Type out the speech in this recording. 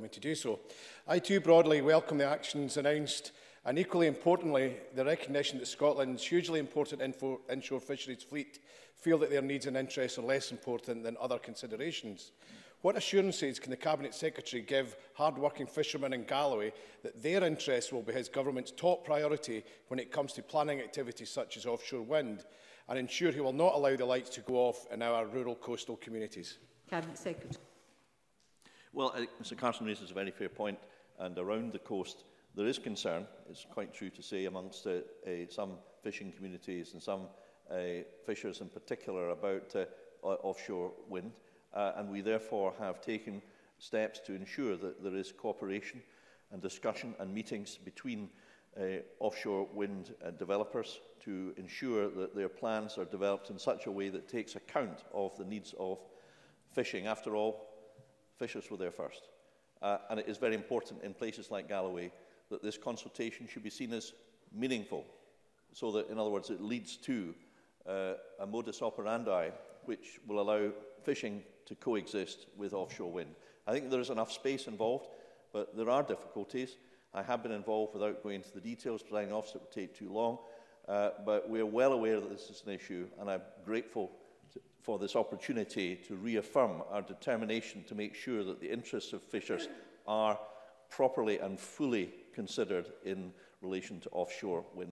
me to do so. I too broadly welcome the actions announced and equally importantly, the recognition that Scotland's hugely important info, inshore fisheries fleet feel that their needs and interests are less important than other considerations. What assurances can the Cabinet Secretary give hard-working fishermen in Galloway that their interests will be his government's top priority when it comes to planning activities such as offshore wind and ensure he will not allow the lights to go off in our rural coastal communities? Cabinet Secretary. Well, I, Mr Carson raises a very fair point, and around the coast there is concern, it's quite true to say, amongst uh, uh, some fishing communities and some uh, fishers in particular about uh, offshore wind, uh, and we therefore have taken steps to ensure that there is cooperation and discussion and meetings between uh, offshore wind uh, developers to ensure that their plans are developed in such a way that takes account of the needs of fishing. After all, Fishers were there first. Uh, and it is very important in places like Galloway that this consultation should be seen as meaningful. So that, in other words, it leads to uh, a modus operandi which will allow fishing to coexist with offshore wind. I think there is enough space involved, but there are difficulties. I have been involved without going into the details, presiding officer, it would take too long. Uh, but we're well aware that this is an issue, and I'm grateful for this opportunity to reaffirm our determination to make sure that the interests of fishers are properly and fully considered in relation to offshore wind.